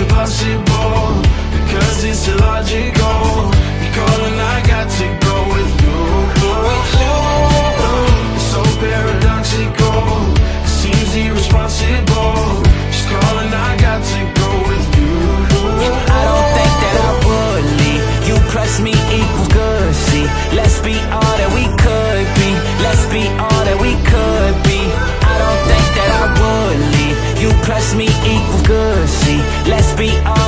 too possible Because it's illogical. You call and I got to be all